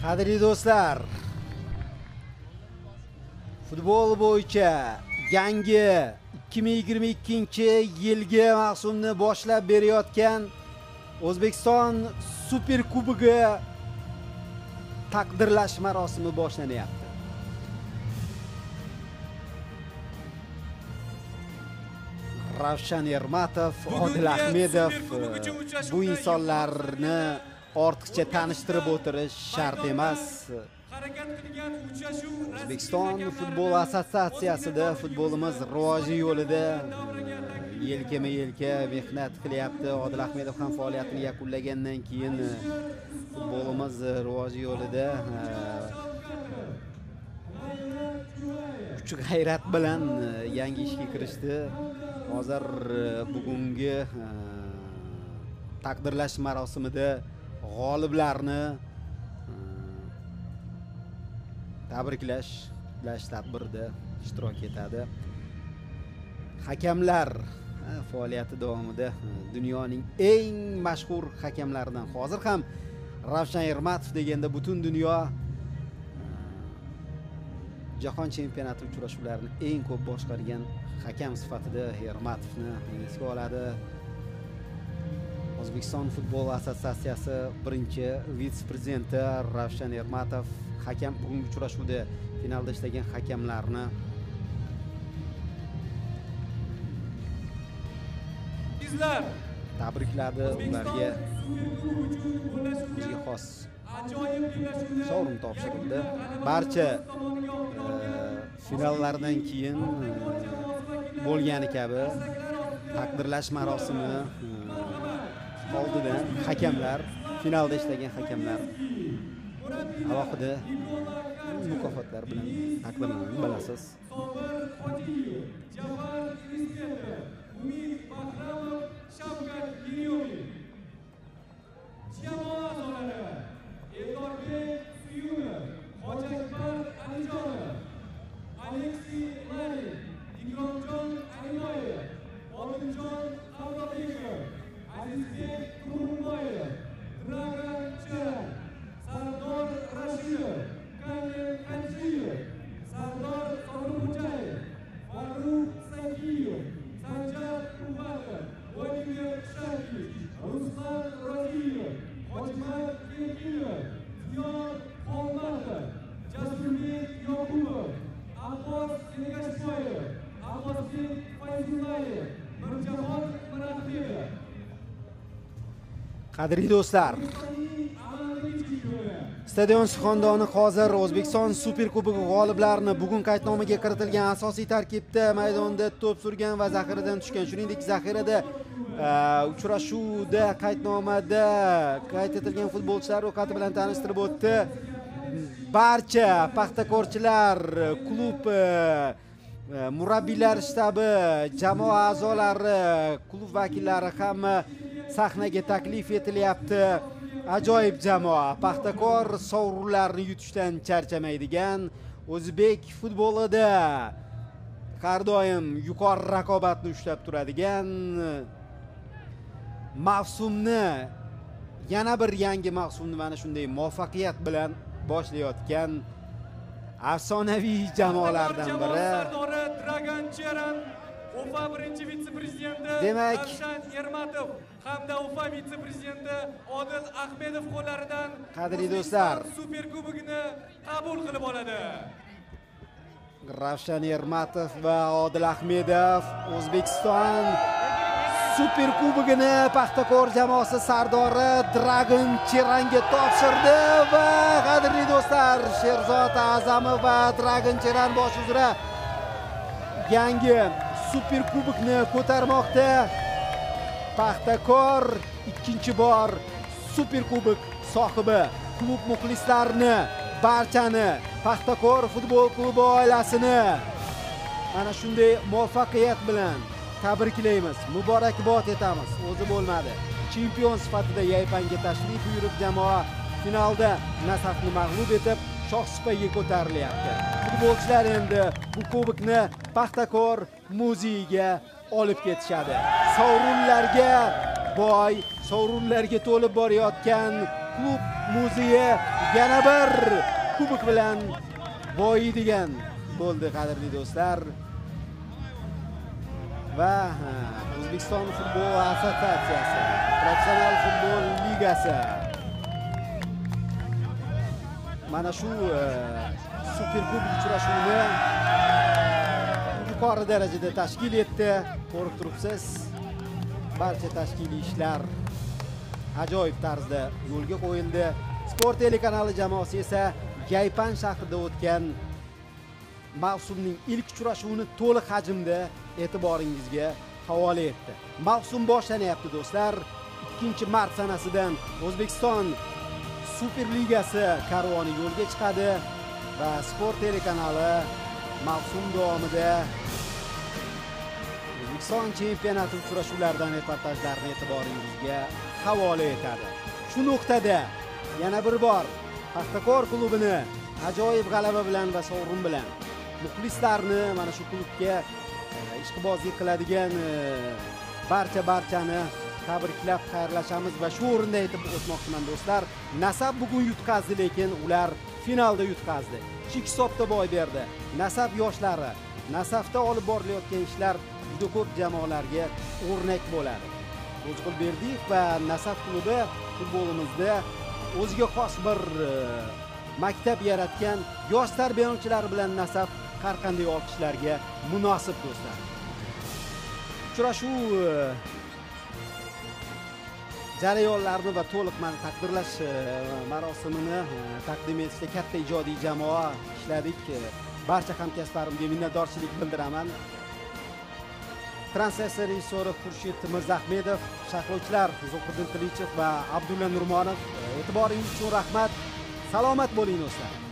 qadrli do'stlar futbol bo'yicha yangi 2022 yilgi mavsumni boshlab berayotgan o'zbekiston super kubogi taqdirlash marosimi boshlanyapti. Ravshan ermatov odil ahmedov bu insonlarni ortiqcha tanishtirib o'tirish shart emas. O'zbekiston futbol assotsiatsiyasida futbolimiz rivoji yo'lida. Yelkama yelka mehnat qilyapti. Odil ahmedov ham faoliyatini yakunlagandan keyin e, futbolimiz rivoji yo'lida e, kuch g'ayrat bilan e, yangi ishga kirishdi. Hozir bugungi taqdirlash marosimida g'oliblarni e, tabriklash qutlash tadbirida ishtirok etadi. Hakamlar e, faoliyati davomida e, dunyoning eng mashhur hakamlaridan hozir ham ravshan ermatov deganda butun dunyo jahon chempionati uchrashuvlarini eng ko'p boshqargan hakam sifatida ermatovni esga oladi. O'zbekiston futbol assotsiatsiyasi birinchi vitse prezidenti ravshan ermatov hakam bugungi uchrashuvda finalda ishlagan hakamlarni tabrikladi. Ularga o'ziga xos sovrin topshirildi. Barcha finallardan keyin bo'lgani kabi taqdirlash marosimi oldidan hakamlar finalda ishlagan hakamlar alohida mukofotlar bilan taqdirlanadi bilasiz. This is. Qadrli do'stlar stadion suxandoni hozir o'zbekiston super kubogi g'oliblarini bugun qaydnomaga kiritilgan asosiy tarkibda maydonda to'p surgan va zaxiradan tushgan. Shuningdek zaxirada e, uchrashuvda qaydnomada qayd etilgan futbolchilar ro'yxati bilan tanishtirib o'tdi. Barcha paxtakorchilar klub e, e, murabbiylar shtabi jamoa a'zolari klub vakillari hamma sahnaga taklif etilyapti. Ajoyib jamoa. Paxtakor sovrinlarni yutishdan charchamaydigan o'zbek futbolida har doim yuqori raqobatni ushlab turadigan mavsumni yana bir yangi mavsumni mana shunday muvaffaqiyat bilan boshlayotgan afsonaviy jamoalardan biri. Cheran ufa birinchi vitse prezidenti Demak, ravshan ermatov hamda ufa vitse prezidenti odil ahmedov qo'llaridan Qadrli do'stlar. super kubogini qabul qilib oladi ravshan ermatov va odil ahmedov o'zbekiston super kubogini paxtakor jamoasi sardori dragon cheranga topshirdi va qadrli do'stlar sherzod a'zamov va dragon cheran bosh uzra yangi superkubokni ko'tarmoqda. Paxtakor ikkinchi bor. Superkubok sohibi klub muxlislarini barchani paxtakor futbol klubi oilasini mana shunday muvaffaqiyat bilan tabriklaymiz muborakbod etamiz. O'zi bo'lmadi. Chempion sifatida yaypanga tashrif buyurib jamoa finalda nasafni mag'lub etib shohsupaga ko'tarilyapti. Futbolchilar endi bu kubokni paxtakor muzeyiga olib ketishadi. Sovrinlarga boy sovrinlarga to'lib borayotgan klub muzeyi yana bir kubok bilan boyiydigan bo'ldi qadrli do'stlar. Va o'zbekiston futbol assotsiatsiyasi professional futbol ligasi. Mana shu e, superkubok uchrashuvini yuqori darajada tashkil etdi. Ko'rib turibsiz. Barcha tashkiliy ishlar ajoyib tarzda yo'lga qo'yildi. Sport telekanali jamoasi esa gaypan shahrida o'tgan mavsumning ilk uchrashuvini to'liq hajmda e'tiboringizga havola etdi. Mavsum boshlanyapti do'stlar. 2 mart sanasidan o'zbekiston superligasi karvoni yo'lga chiqadi va sport telekanali mavsum davomida o'zbekiston chempionati uchrashuvlaridan reportajlarni e'tiboringizga havola etadi. Shu nuqtada yana bir bor paxtakor klubini ajoyib g'alaba bilan va sovrin bilan muxlislarni mana shu klubga eh, ishqibozlik qiladigan eh, barcha barchani tabriklab xayrlashamiz va shu o'rinda aytib o'tmoqchiman do'stlar. Nasab bugun yutqazdi lekin ular finalda yutqazdi. Kichik hisobda boy berdi. Nasab yoshlari nasafda olib borilayotgan ishlar juda ko'p jamoalarga o'rnak bo'ladi. Ro'zg'ul berdiyev va nasaf klubi futbolimizda o'ziga xos bir e, maktab yaratgan yosh tarbiyalanuvchilar bilan nasaf har qanday olqishlarga munosib do'stlar. Uchrashuv e, jarayonlarni va to'liq mana taqdirlash e, marosimini e, taqdim etishda katta ijodiy jamoa ishladik. E, barcha hamkasblarimga minnatdorchilik bildiraman. Translyatsiya rejissyori xurshid mirzahmedov sharhlovchilar zuhiddin tilichev va abdulla nurmonov e'tiboringiz uchun rahmat. Salomat bo'ling do'stlar.